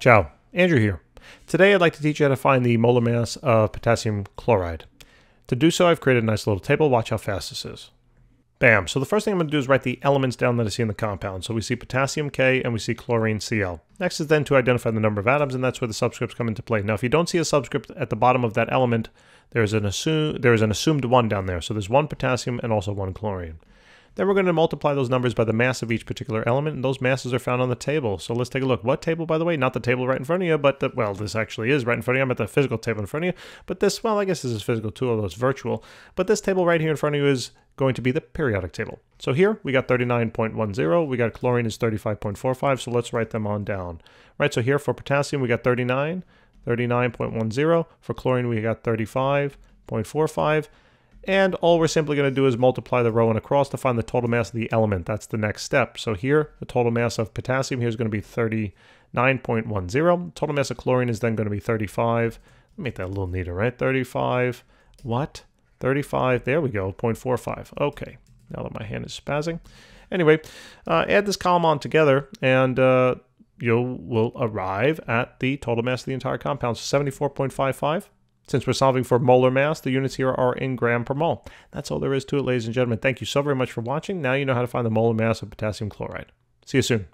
Ciao, Andrew here. Today I'd like to teach you how to find the molar mass of potassium chloride. To do so, I've created a nice little table. Watch how fast this is. Bam. So the first thing I'm going to do is write the elements down that I see in the compound. So we see potassium K and we see chlorine Cl. Next is then to identify the number of atoms, and that's where the subscripts come into play. Now, if you don't see a subscript at the bottom of that element, there's an, assume, there's an assumed one down there. So there's one potassium and also one chlorine. Then we're going to multiply those numbers by the mass of each particular element, and those masses are found on the table. So let's take a look. What table, by the way? Not the table right in front of you, but the, well, this actually is right in front of you. I'm at the physical table in front of you. But this, well, I guess this is physical too, although it's virtual. But this table right here in front of you is going to be the periodic table. So here we got 39.10, we got chlorine is 35.45, so let's write them on down. Right, so here for potassium we got 39, 39.10, for chlorine we got 35.45, and all we're simply going to do is multiply the row and across to find the total mass of the element. That's the next step. So here, the total mass of potassium here is going to be 39.10. Total mass of chlorine is then going to be 35. Let me make that a little neater, right? 35, what? 35, there we go, 0.45. Okay, now that my hand is spazzing. Anyway, uh, add this column on together and uh, you will arrive at the total mass of the entire compound, so 74.55. Since we're solving for molar mass, the units here are in gram per mole. That's all there is to it, ladies and gentlemen. Thank you so very much for watching. Now you know how to find the molar mass of potassium chloride. See you soon.